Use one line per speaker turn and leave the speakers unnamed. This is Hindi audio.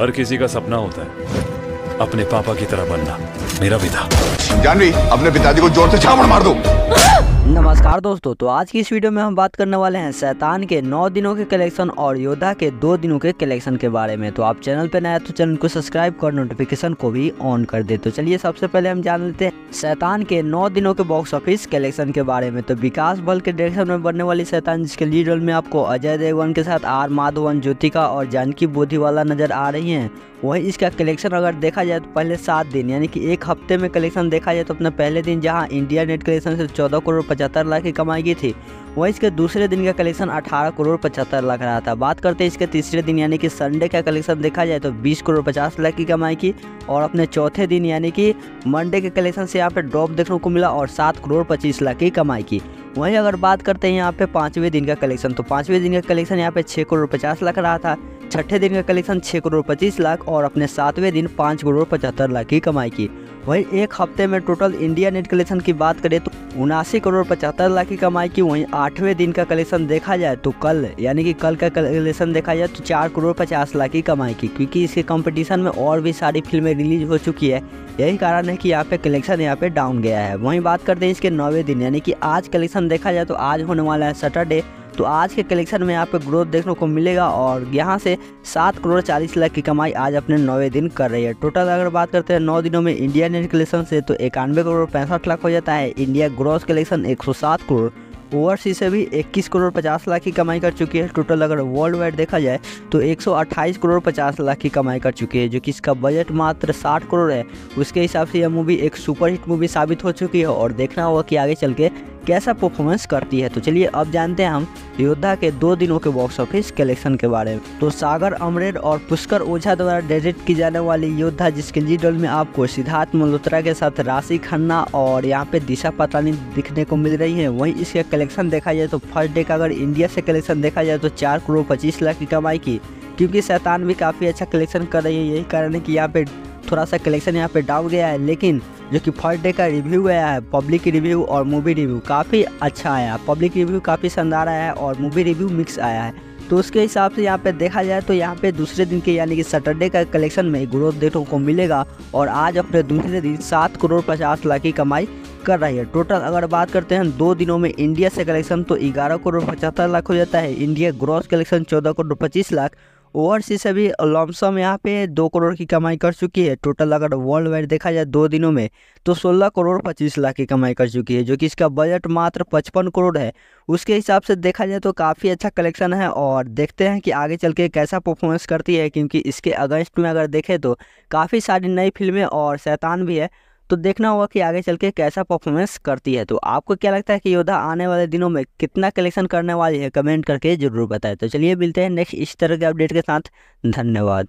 हर किसी का सपना होता है। अपने पापा की तरह बनना। मेरा भी था
जानवी अपने पिताजी को ज़ोर से छापड़ मार दो।
नमस्कार दोस्तों तो आज की इस वीडियो में हम बात करने वाले हैं शैतान के 9 दिनों के कलेक्शन और योद्धा के 2 दिनों के कलेक्शन के बारे में। तो आप चैनल पे नया तो चैनल को सब्सक्राइब कर नोटिफिकेशन को भी ऑन कर दे। तो चलिए सबसे पहले हम जान लेते हैं, शैतान के 9 दिनों के बॉक्स ऑफ़िस कलेक्शन के बारे में। तो विकास बल के डायरेक्शन में बनने वाली शैतान, जिसके लीड रोल में आपको अजय देवगन के साथ आर माधवन, ज्योतिका और जानकी बोधीवाला नज़र आ रही हैं। वही इसका कलेक्शन अगर देखा जाए तो पहले सात दिन, यानी कि एक हफ़्ते में कलेक्शन देखा जाए तो अपने पहले दिन जहाँ इंडिया नेट कलेक्शन से चौदह करोड़ पचहत्तर लाख की कमाई की थी, वहीं इसके दूसरे दिन का कलेक्शन 18 करोड़ पचहत्तर लाख रहा था। बात करते हैं इसके तीसरे दिन, यानी कि संडे का कलेक्शन देखा जाए तो 20 करोड़ 50 लाख की कमाई की, और अपने चौथे दिन, यानी कि मंडे के कलेक्शन से यहाँ पर ड्रॉप देखने को मिला और सात करोड़ पच्चीस लाख की कमाई की। वहीं अगर बात करते हैं यहाँ पे पाँचवें दिन का कलेक्शन तो पाँचवें दिन का कलेक्शन यहाँ पे छः करोड़ पचास लाख रहा था। छठे दिन का कलेक्शन छः करोड़ पच्चीस लाख और अपने सातवें दिन पाँच करोड़ पचहत्तर लाख की कमाई की। वहीं एक हफ़्ते में टोटल इंडिया नेट कलेक्शन की बात करें तो उनासी करोड़ पचहत्तर लाख की कमाई की। वहीं आठवें दिन का कलेक्शन देखा जाए तो कल, यानी कि कल का कलेक्शन देखा जाए तो चार करोड़ पचास लाख की कमाई की, क्योंकि इसके कंपटीशन में और भी सारी फ़िल्में रिलीज़ हो चुकी है। यही कारण है कि यहाँ पे कलेक्शन यहाँ पे डाउन गया है। वहीं बात करते हैं इसके नौवे दिन, यानी कि आज कलेक्शन देखा जाए तो आज होने वाला है सैटरडे तो आज के कलेक्शन में आपको ग्रोथ देखने को मिलेगा और यहाँ से सात करोड़ चालीस लाख की कमाई आज अपने नौवे दिन कर रही है। टोटल अगर बात करते हैं, नौ दिनों में इंडिया नेट कलेक्शन से तो इक्यानवे करोड़ पैंसठ लाख हो जाता है। इंडिया ग्रॉस कलेक्शन एक सौ सात करोड़। ओवरसीज से भी 21 करोड़ 50 लाख की कमाई कर चुकी है। टोटल अगर वर्ल्ड वाइड देखा जाए तो 128 करोड़ 50 लाख की कमाई कर चुकी है, जो कि इसका बजट मात्र 60 करोड़ है। उसके हिसाब से यह मूवी एक सुपरहिट मूवी साबित हो चुकी है और देखना होगा कि आगे चल के कैसा परफॉर्मेंस करती है? तो चलिए अब जानते हैं हम योद्धा के दो दिनों के बॉक्स ऑफ़िस कलेक्शन के बारे में। तो सागर अमरेड और पुष्कर ओझा द्वारा डायरेक्ट की जाने वाली योद्धा जिसके लीड रोल में आपको सिद्धार्थ मल्होत्रा के साथ राशि खन्ना और यहाँ पे दिशा पतानी दिखने को मिल रही है। वहीं इसके कलेक्शन देखा जाए तो फ़र्स्ट डे का अगर इंडिया से कलेक्शन देखा जाए तो चार करोड़ पच्चीस लाख की कमाई की, क्योंकि शैतान भी काफ़ी अच्छा कलेक्शन कर रही है। यही कारण है कि यहाँ पे थोड़ा सा कलेक्शन यहाँ पे डाउन गया है। लेकिन जो कि फ़र्स्ट डे का रिव्यू आया है, पब्लिक रिव्यू और मूवी रिव्यू काफ़ी अच्छा आया है। पब्लिक रिव्यू काफ़ी शानदार आया है और मूवी रिव्यू मिक्स आया है। तो उसके हिसाब से यहाँ पे देखा जाए तो यहाँ पे दूसरे दिन के यानी कि सैटरडे का कलेक्शन में ग्रोथ देखने को मिलेगा और आज अपने दूसरे दिन सात करोड़ पचास लाख की कमाई कर रही है। टोटल अगर बात करते हैं दो दिनों में इंडिया से कलेक्शन तो ग्यारह करोड़ पचहत्तर लाख हो जाता है। इंडिया ग्रॉस कलेक्शन चौदह करोड़ पच्चीस लाख ओवरसीज से भी लॉमसम यहाँ पे दो करोड़ की कमाई कर चुकी है। टोटल अगर वर्ल्ड वाइड देखा जाए दो दिनों में तो सोलह करोड़ पच्चीस लाख की कमाई कर चुकी है, जो कि इसका बजट मात्र पचपन करोड़ है। उसके हिसाब से देखा जाए तो काफ़ी अच्छा कलेक्शन है और देखते हैं कि आगे चल के कैसा परफॉर्मेंस करती है, क्योंकि इसके अगेंस्ट में अगर देखें तो काफ़ी सारी नई फ़िल्में और शैतान भी है। तो देखना होगा कि आगे चल के कैसा परफॉर्मेंस करती है। तो आपको क्या लगता है कि योद्धा आने वाले दिनों में कितना कलेक्शन करने वाली है? कमेंट करके ज़रूर बताएँ। तो चलिए मिलते हैं नेक्स्ट इस तरह के अपडेट के साथ। धन्यवाद।